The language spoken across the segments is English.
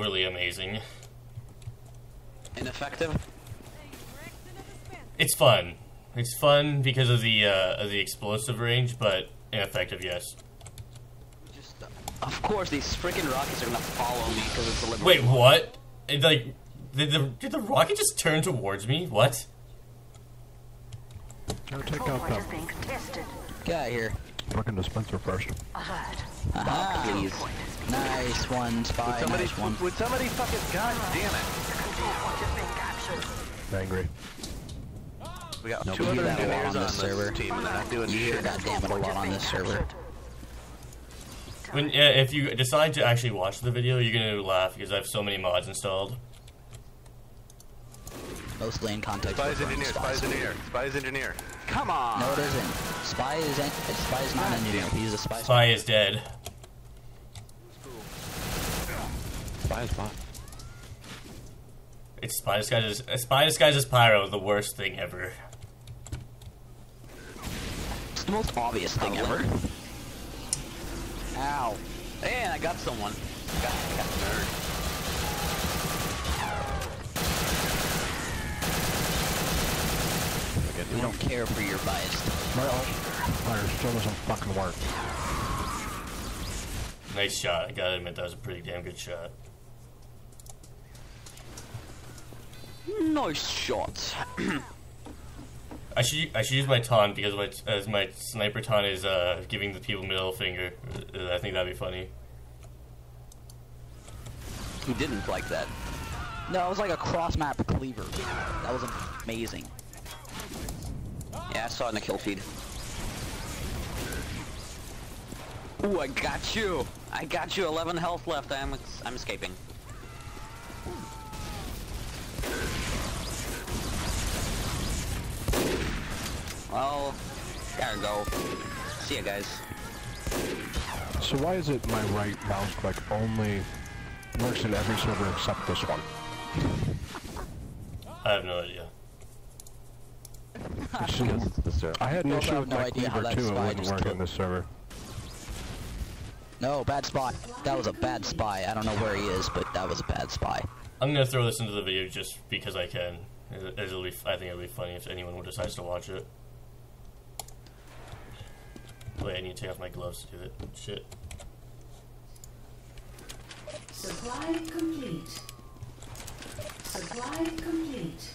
overly amazing. Ineffective. It's fun. It's fun because of the uh, of the explosive range, but ineffective. Yes. Just, uh, of course, these freaking rockets are gonna follow me because it's a liberal. Wait, what? It, like, did the did the rocket just turn towards me? What? Now take out Point that being contested. Get out of here. Fucking dispenser first. Alert. Aha, Control please. Nice one, spy. Somebody, nice one. would somebody fucking, god damn it. Control point is being captured. Angry. We got No, two we other that engineers on on this this server. team, and they're not doing You hear shit. that damn it a lot on this server. When yeah, if you decide to actually watch the video, you're gonna laugh because I have so many mods installed. Mostly in context. Spies engineer, spies. spies engineer, spies engineer. Come on! No, it isn't. Spy is en- spy is not an engineer. He's a spy. Spy is dead. Spy is fine. It's spy disguised as uh, spy disguised as pyro. The worst thing ever. It's the most obvious thing ever. Ow. And I got someone. Got, got nerd. We don't care for your biased. My alt fire still doesn't fucking work. Nice shot. I gotta admit that was a pretty damn good shot. Nice shot. I should I should use my taunt because my as my sniper taunt is uh, giving the people middle finger. Uh, I think that'd be funny. Who didn't like that? No, it was like a cross map cleaver. That was amazing. Yeah, I saw it in the kill feed. Ooh, I got you! I got you. 11 health left. I'm I'm escaping. Well, gotta go. See ya, guys. So why is it my right mouse click only works in every server except this one? I have no idea. It's just- I had an issue with no my idea how cleaver that too. It spy wouldn't just work killed- in this server. No, bad spy. That was a bad spy. I don't know where he is, but that was a bad spy. I'm gonna throw this into the video just because I can. It'll be, I think it'll be funny if anyone decides to watch it. Wait, I need to take off my gloves to do it. Shit. Supply complete. Supply complete.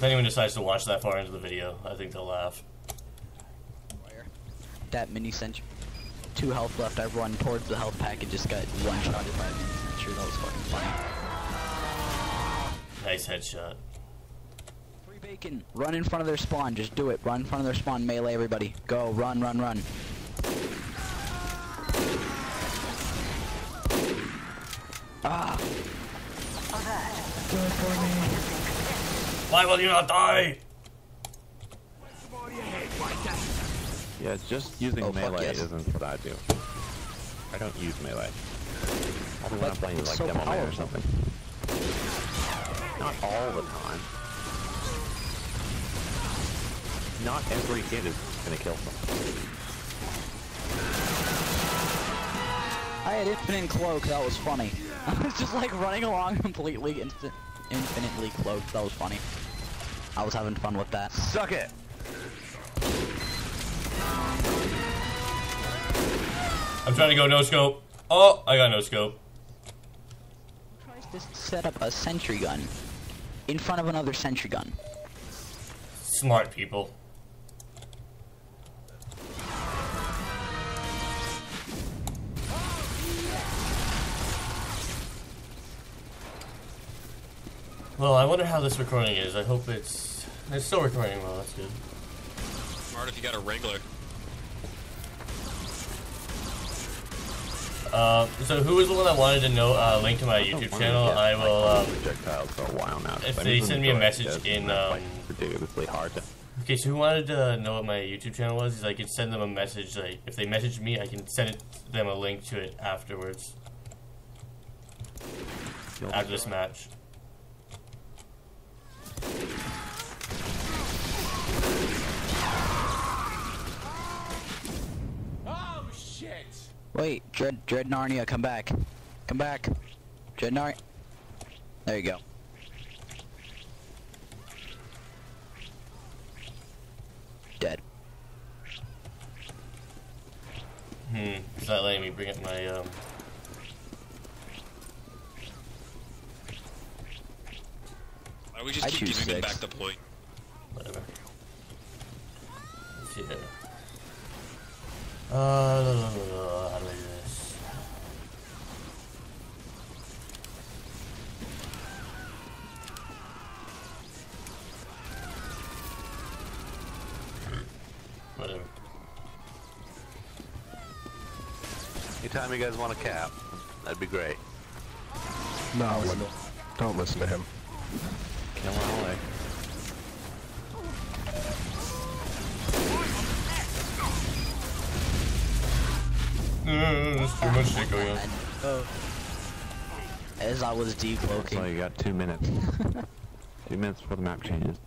If anyone decides to watch that far into the video, I think they'll laugh. That mini sentry. Two health left. I run towards the health pack and just got one shotted by a mini sentry. That was fucking funny. Nice headshot. Free bacon. Run in front of their spawn. Just do it. Run in front of their spawn. Melee everybody. Go. Run. Run. Run. Ah. Why will you not die? Yeah, just using Oh, melee yes. isn't what I do. I don't use melee. Only when I'm playing it's like so Demo Man or something. Not all the time. Not every hit is gonna kill someone. I had infinite cloak. That was funny. I was just like running along completely infi- infinitely close. That was funny. I was having fun with that. Suck it! I'm trying to go no scope. Oh, I got no scope. tries to set up a sentry gun in front of another sentry gun. Smart people. Well, I wonder how this recording is. I hope it's it's still recording well. That's good. Smart if you got a regular. Uh, so who was the one that wanted to know uh, link to my YouTube wanna channel? I will. Um, projectiles for a while now. if they send me a message in, it's, um, ridiculously hard okay, so who wanted to know what my YouTube channel was? Is I could send them a message. Like if they message me, I can send it, them a link to it afterwards after this match. Wait, Dread Dread Narnia, come back. Come back. Dread Narnia. There you go. Dead. Hmm. It's not letting me bring up my um. Why don't we just I keep choose giving him six. back the point? Whatever. Let's see here. Uh, la, la, la, la, how do I do this? Whatever. Anytime you guys want a cap, that'd be great. No, Wendell. Don't listen to him. Kill him away. Uh, there's too much shit going on. Oh. As I was So you got two minutes. two minutes before the map changes.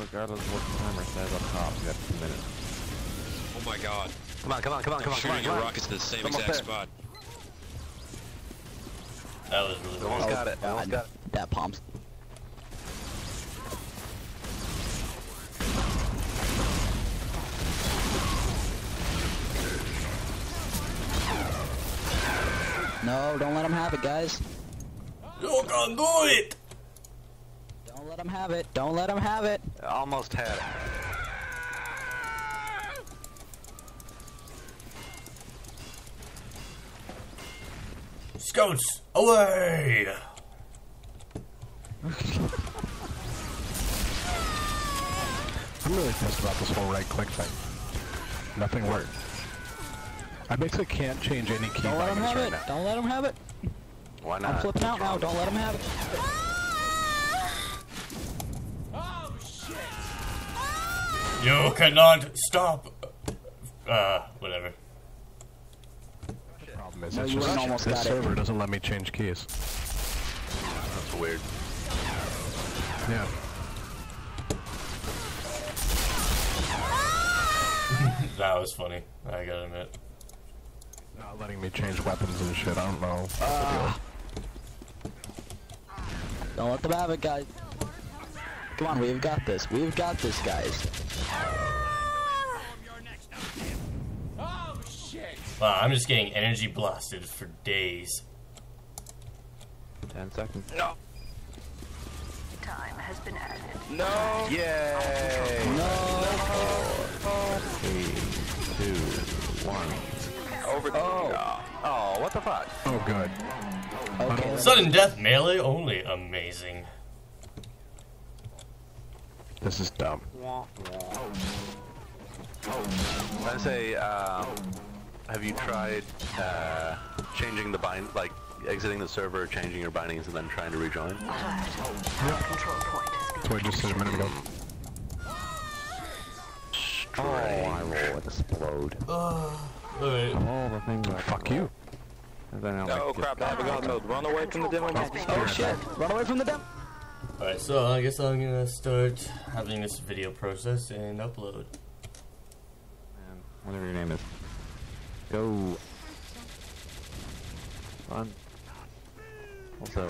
Regardless of what the timer says up top, you got two minutes. Oh my god. Come on, come on, come on, come on, come Shooting on, your rockets to the same Almost exact there. spot. That was really Almost weird. got it. Almost got it. That palms. No, don't let him have it, guys. You can do it! Don't let him have it. Don't let him have it. Almost had it. Scouts, away! I'm really pissed about this whole right click thing. Nothing worked. I basically can't change any key Don't let him have right it. now. Don't let him have it. Why not? I'm flipping out now. Don't let him have it. Oh, shit. You cannot stop. Uh, whatever. Problem is No, it's just almost this got it. server doesn't let me change keys. That's weird. Yeah. That was funny. I gotta admit. Not letting me change weapons and shit. I don't know. Ah. Don't let them have it, guys. Come on, we've got this. We've got this, guys. Wow, I'm just getting energy blasted for days. Ten seconds. No. Time has been added. No. Yay! No. Three, two, one. Over oh. oh, what the fuck? Oh, good. Okay. Sudden death melee only. Amazing. This is dumb. I say, um, have you tried uh, changing the bind, like exiting the server, changing your bindings, and then trying to rejoin? Alert. Control point That's what I just said a minute ago. Oh, I will explode. Alright. All the things I Fuck you. And then I'll Oh like, crap, I forgot mode. Run away from the demo. Oh shit! Run away from the demo. Alright, so I guess I'm gonna start having this video process and upload. Man, whatever your name is. Go. Run. Also,